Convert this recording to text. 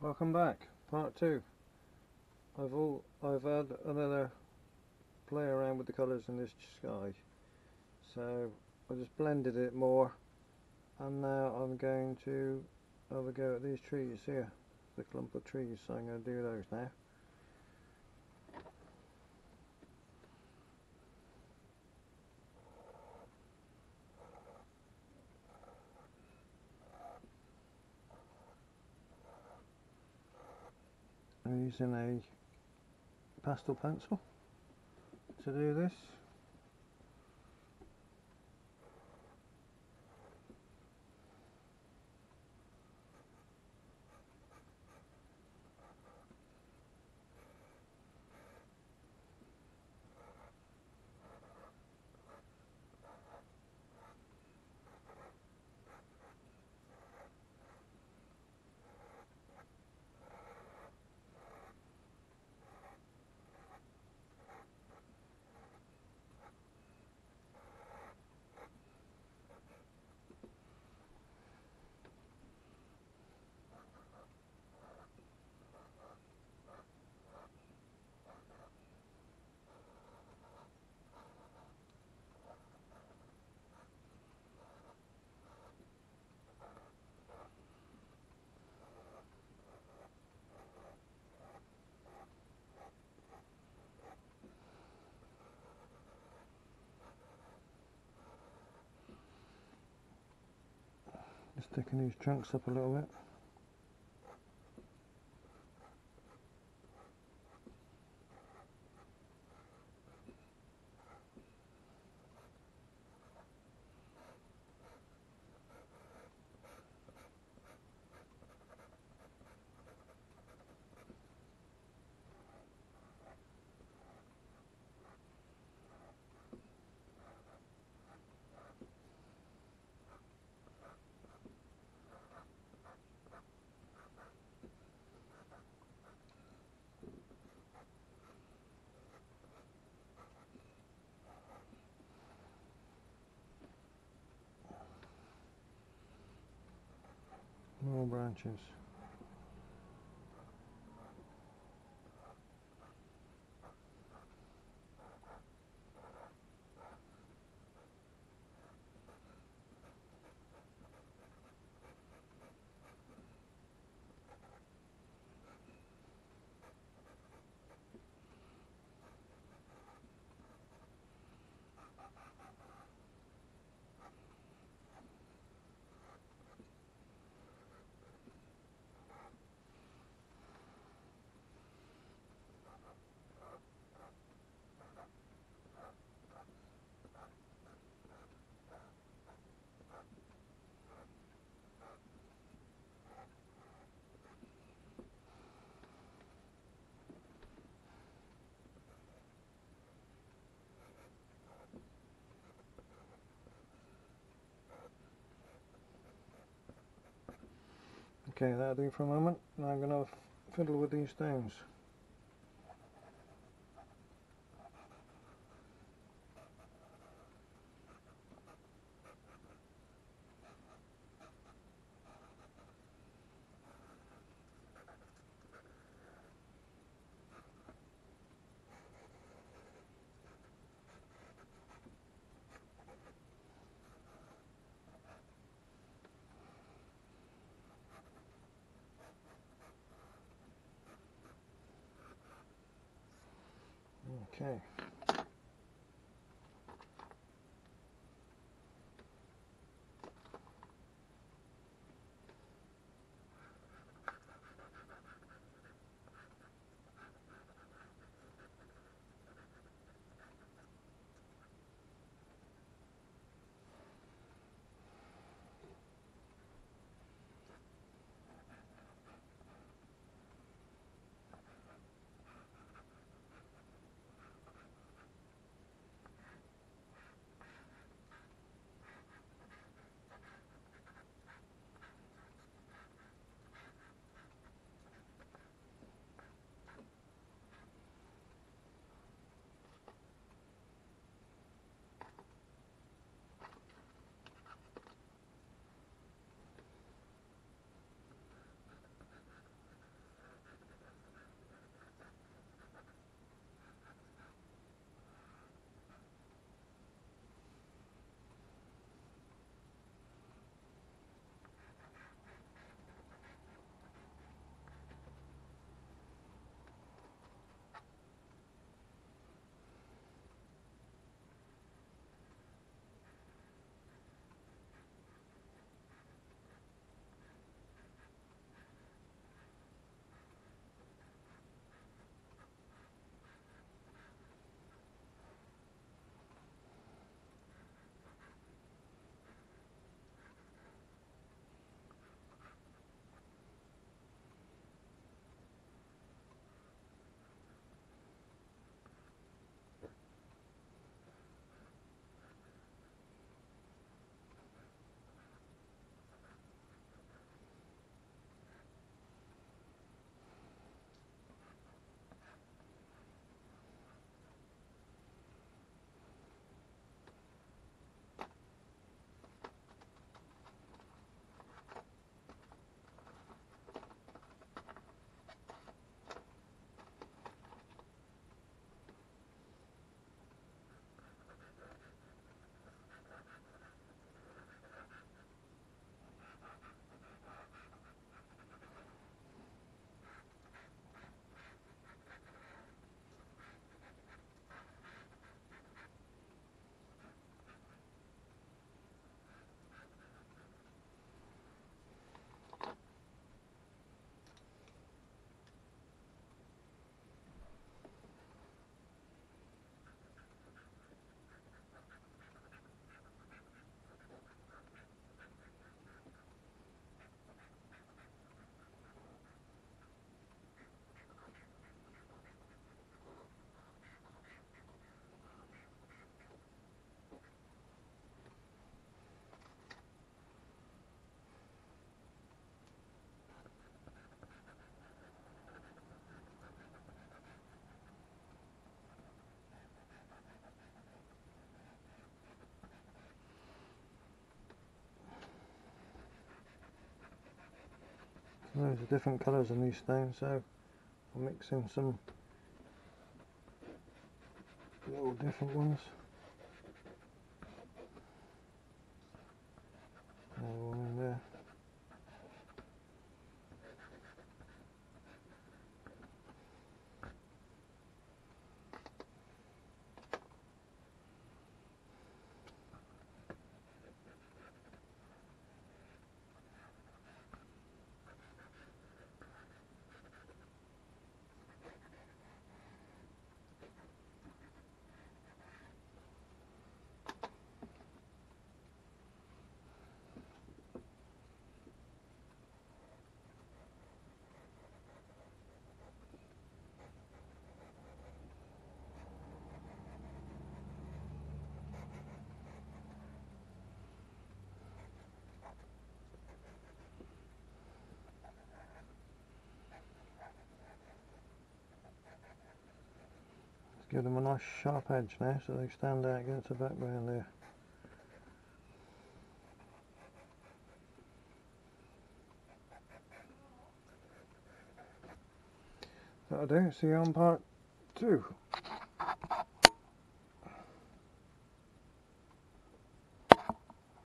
Welcome back, part two. I've all I've had another play around with the colours in this sky. So I just blended it more and now I'm going to have a go at these trees here. The clump of trees, so I'm going to do those now. Using a pastel pencil to do this. Just sticking these chunks up a little bit. More branches. Okay, that'll do for a moment. Now I'm going to fiddle with these stones. Okay. Of different colours in these stones, so I'm mixing some little different ones. One in there. Give them a nice sharp edge now so they stand out against the background there. That'll do, see you on part two.